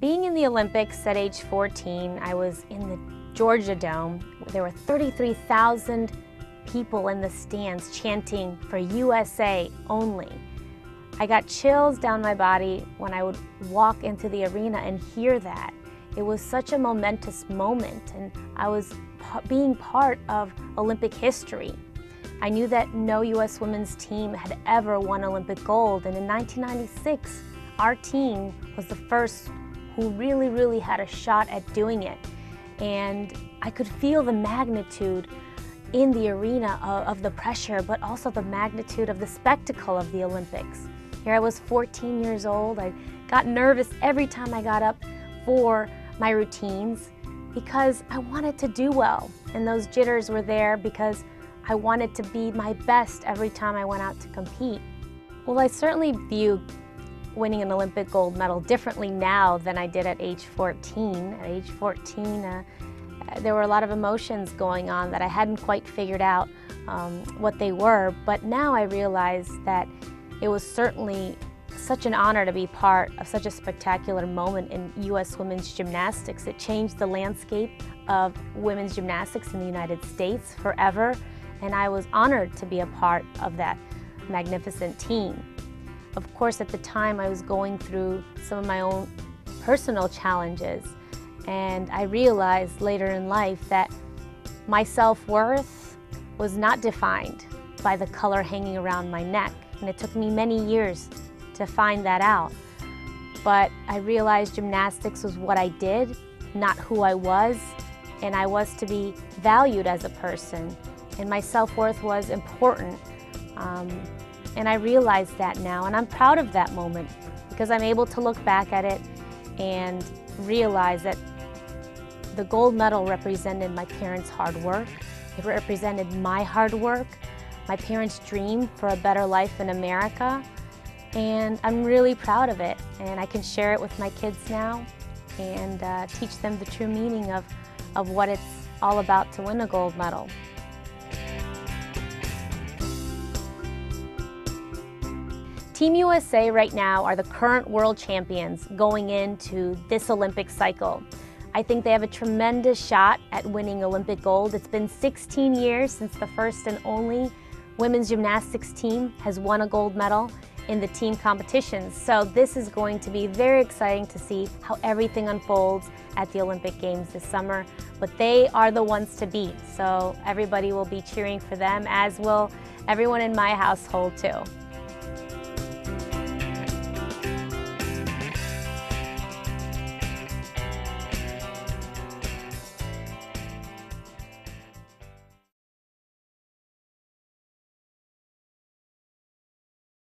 Being in the Olympics at age 14, I was in the Georgia Dome. There were 33,000 people in the stands chanting for USA only. I got chills down my body when I would walk into the arena and hear that. It was such a momentous moment, and I was being part of Olympic history. I knew that no U.S. women's team had ever won Olympic gold, and in 1996, our team was the first who really, really had a shot at doing it. And I could feel the magnitude in the arena of, of, the pressure, but also the magnitude of the spectacle of the Olympics. Here I was 14 years old. I got nervous every time I got up for my routines because I wanted to do well. And those jitters were there because I wanted to be my best every time I went out to compete. Well, I certainly view winning an Olympic gold medal differently now than I did at age 14. At age 14, uh, there were a lot of emotions going on that I hadn't quite figured out um, what they were, but now I realize that it was certainly such an honor to be part of such a spectacular moment in U.S. women's gymnastics. It changed the landscape of women's gymnastics in the United States forever, and I was honored to be a part of that magnificent team. Of course, at the time, I was going through some of my own personal challenges, and I realized later in life that my self-worth was not defined by the color hanging around my neck, and it took me many years to find that out. But I realized gymnastics was what I did, not who I was, and I was to be valued as a person, and my self-worth was important. Um, and I realize that now, and I'm proud of that moment because I'm able to look back at it and realize that the gold medal represented my parents' hard work. It represented my hard work, my parents' dream for a better life in America. And I'm really proud of it. And I can share it with my kids now and uh, teach them the true meaning of, of what it's all about to win a gold medal. Team USA right now are the current world champions going into this Olympic cycle. I think they have a tremendous shot at winning Olympic gold. It's been 16 years since the first and only women's gymnastics team has won a gold medal in the team competitions. So this is going to be very exciting to see how everything unfolds at the Olympic Games this summer. But they are the ones to beat. So everybody will be cheering for them, as will everyone in my household too.